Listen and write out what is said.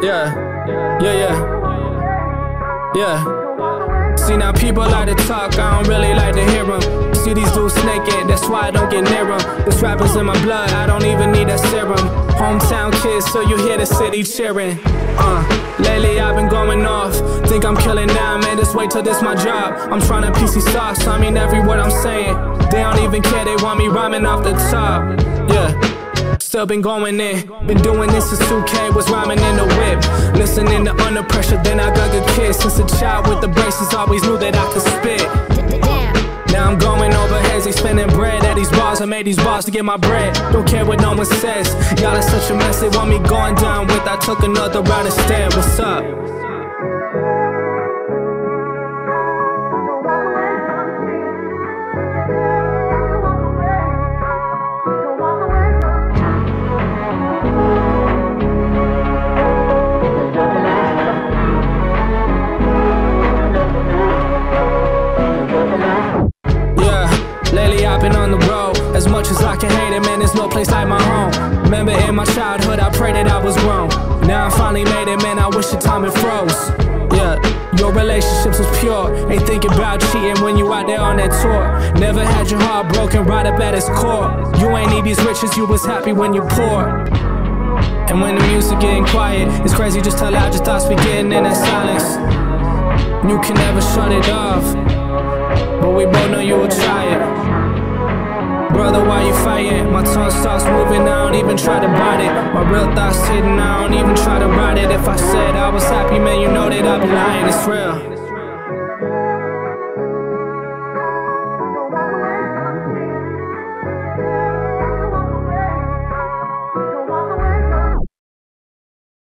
Yeah, yeah, yeah, yeah. See now people like to talk, I don't really like to hear them. See these dudes naked, that's why I don't get near them. This rapper's in my blood, I don't even need a serum. Hometown kids, so you hear the city cheering. Uh, lately I've been going off. Think I'm killing now, man. Just wait till this my job. I'm trying to PC sauce, I mean every word I'm saying. They don't even care, they want me rhyming off the top. Yeah. Still been going in. Been doing this since 2K was rhyming in the whip. Listening to under pressure, then I got good kids. Since a child with the braces, always knew that I could spit. Now I'm going over heads, they spending bread at these bars. I made these bars to get my bread. Don't care what no one says. Y'all are such a mess, they want me going down with. I took another route instead. What's up? Much as I can hate it, man. There's no place like my home. Remember in my childhood, I prayed that I was grown. Now I finally made it, man. I wish the time it froze. Yeah, your relationships was pure. Ain't thinking about cheating when you out there on that tour. Never had your heart broken right up at its core. You ain't need these riches, you was happy when you poor. And when the music getting quiet, it's crazy just how loud your thoughts be getting in that silence. You can never shut it off, but we both know you will try it. Brother, why you fighting? My tongue starts moving, I don't even try to bite it. My real thoughts hidden, I don't even try to write it. If I said I was happy, man, you know that I'd be lying, it's real.